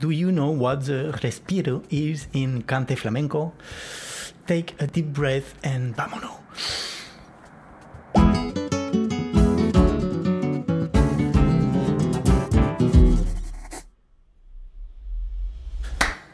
Do you know what the respiro is in cante flamenco? Take a deep breath and vámonos.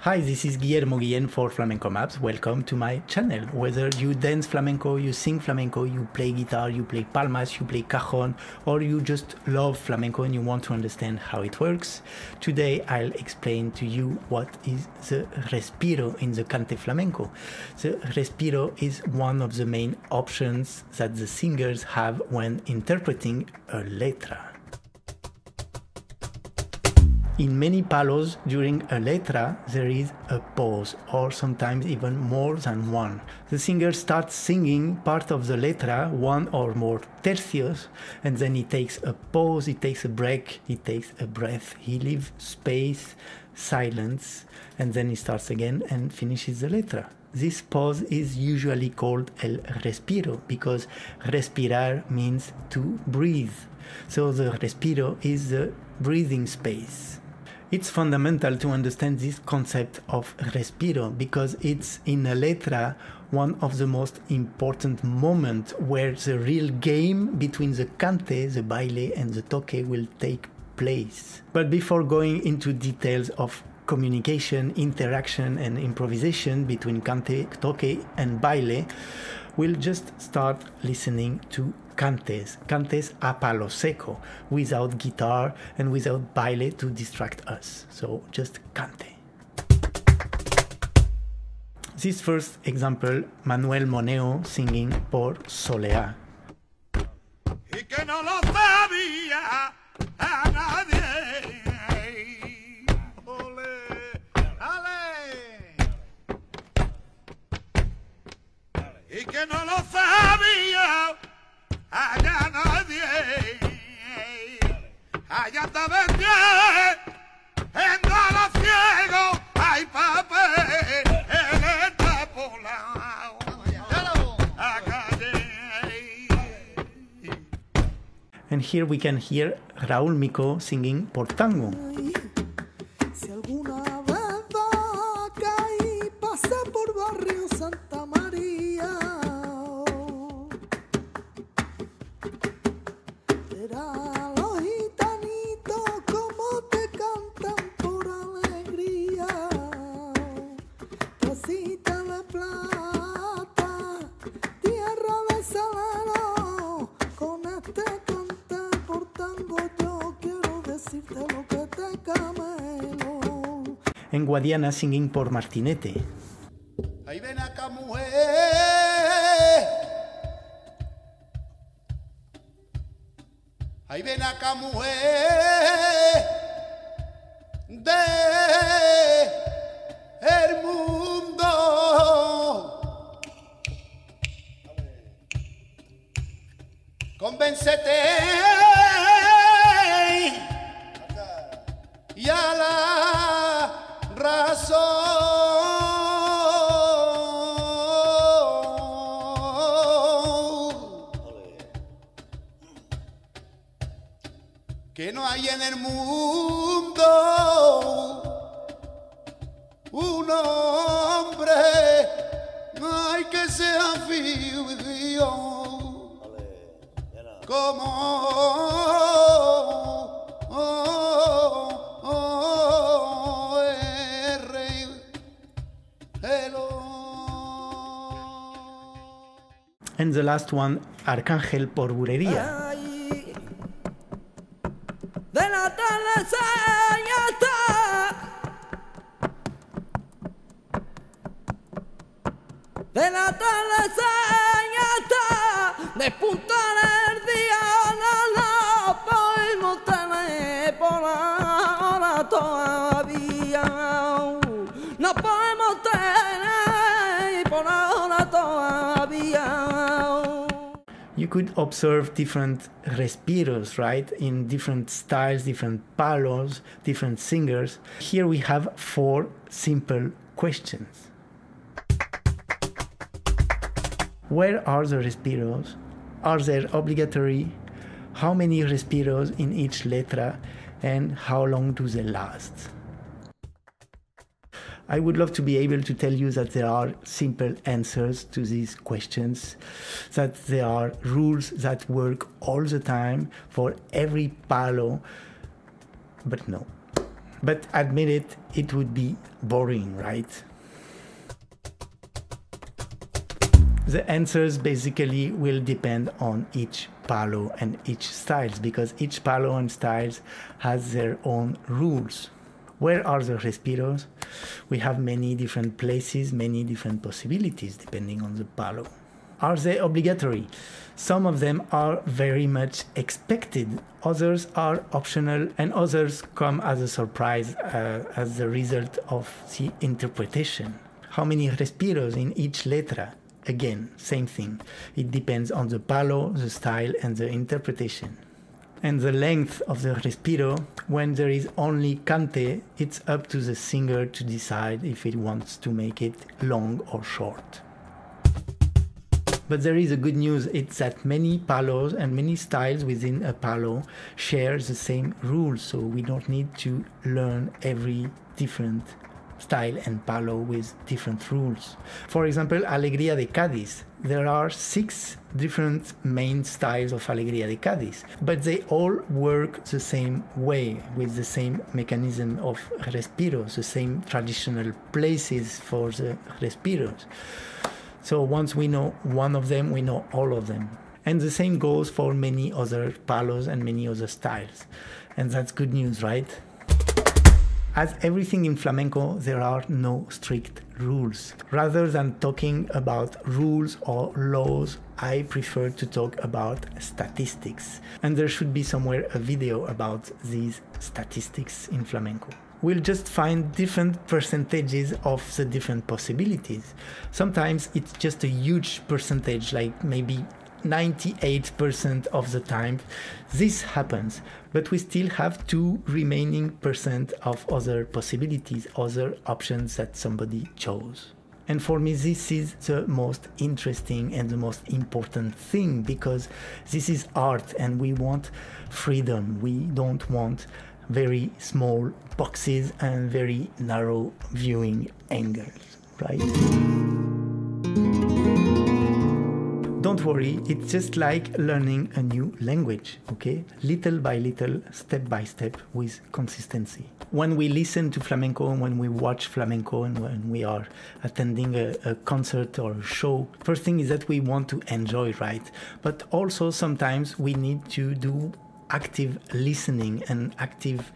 Hi, this is Guillermo Guillen for Flamenco Maps. Welcome to my channel. Whether you dance flamenco, you sing flamenco, you play guitar, you play palmas, you play cajon, or you just love flamenco and you want to understand how it works, today I'll explain to you what is the respiro in the cante flamenco. The respiro is one of the main options that the singers have when interpreting a letra. In many palos during a letra, there is a pause, or sometimes even more than one. The singer starts singing part of the letra, one or more tercios, and then he takes a pause, he takes a break, he takes a breath, he leaves space, silence, and then he starts again and finishes the letra. This pause is usually called el respiro because respirar means to breathe. So the respiro is the breathing space. It's fundamental to understand this concept of respiro because it's in a letra one of the most important moments where the real game between the cante, the baile, and the toque will take place. But before going into details of communication, interaction, and improvisation between cante, toque, and baile, we'll just start listening to cantes, cantes a palo seco, without guitar and without baile to distract us. So just cante. This first example, Manuel Moneo singing por Soleá. y que no lo sabía allá nadie. Allá te vendía en hay papel, él está poblado. A calle. And here we can hear Raúl Mico singing por tango. Casita de plata, tierra de salero. Con este cante por tango yo quiero decirte lo que te camelo. En Guadiana singing por Martinete. Ahí ven acá, mujer. Ahí ven acá, mujer. Sea vivió como el rey Hello. And the last one, Arcángel por Bulería. Ay, Despuntar el día, tener por ahora todavía. No podemos tener por ahora todavía. You could observe different respiros, right? In different styles, different palos, different singers. Here we have four simple questions. Where are the respiros? Are there obligatory? How many respiros in each letra? And how long do they last? I would love to be able to tell you that there are simple answers to these questions, that there are rules that work all the time for every palo, but no. But admit it, it would be boring, right? The answers basically will depend on each palo and each styles because each palo and styles has their own rules. Where are the respiros? We have many different places, many different possibilities depending on the palo. Are they obligatory? Some of them are very much expected, others are optional, and others come as a surprise uh, as the result of the interpretation. How many respiros in each letra? Again, same thing. It depends on the palo, the style, and the interpretation. And the length of the respiro, when there is only cante, it's up to the singer to decide if it wants to make it long or short. But there is a good news, it's that many palos and many styles within a palo share the same rules, so we don't need to learn every different style and palo with different rules. For example, Alegría de Cádiz. There are six different main styles of Alegría de Cádiz, but they all work the same way with the same mechanism of respiros, the same traditional places for the respiros. So once we know one of them, we know all of them. And the same goes for many other palos and many other styles. And that's good news, right? As everything in flamenco, there are no strict rules. Rather than talking about rules or laws, I prefer to talk about statistics. And there should be somewhere a video about these statistics in flamenco. We'll just find different percentages of the different possibilities. Sometimes it's just a huge percentage, like maybe 98% of the time this happens but we still have two remaining percent of other possibilities other options that somebody chose. And for me this is the most interesting and the most important thing because this is art and we want freedom. We don't want very small boxes and very narrow viewing angles right don't worry, it's just like learning a new language, okay? Little by little, step by step, with consistency. When we listen to flamenco, and when we watch flamenco, and when we are attending a, a concert or a show, first thing is that we want to enjoy, right? But also sometimes we need to do active listening and active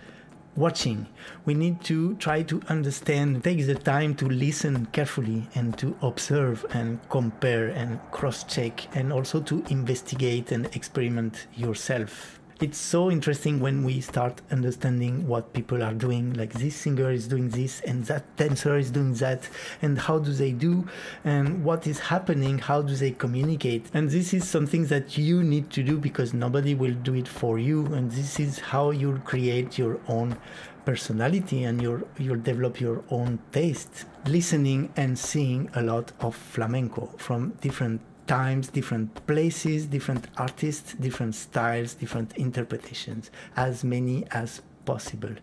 watching. We need to try to understand, take the time to listen carefully and to observe and compare and cross check and also to investigate and experiment yourself it's so interesting when we start understanding what people are doing. Like this singer is doing this and that dancer is doing that and how do they do and what is happening how do they communicate. And this is something that you need to do because nobody will do it for you and this is how you'll create your own personality and you'll, you'll develop your own taste. Listening and seeing a lot of flamenco from different times, different places, different artists, different styles, different interpretations, as many as possible,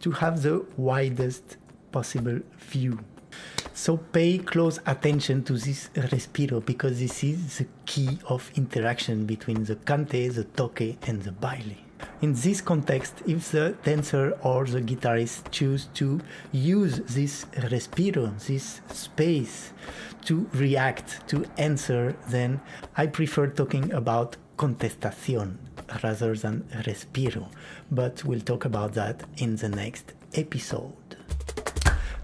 to have the widest possible view. So pay close attention to this respiro because this is the key of interaction between the cante, the toque, and the baile. In this context, if the dancer or the guitarist choose to use this respiro, this space, to react, to answer, then I prefer talking about contestación rather than respiro. But we'll talk about that in the next episode.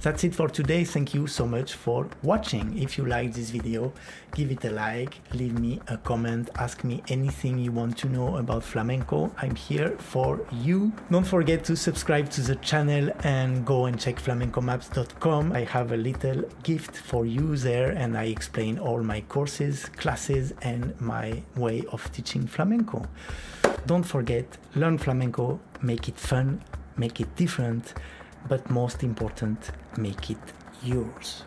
That's it for today. Thank you so much for watching. If you like this video, give it a like, leave me a comment, ask me anything you want to know about flamenco. I'm here for you. Don't forget to subscribe to the channel and go and check flamencomaps.com. I have a little gift for you there and I explain all my courses, classes and my way of teaching flamenco. Don't forget, learn flamenco, make it fun, make it different but most important, make it yours.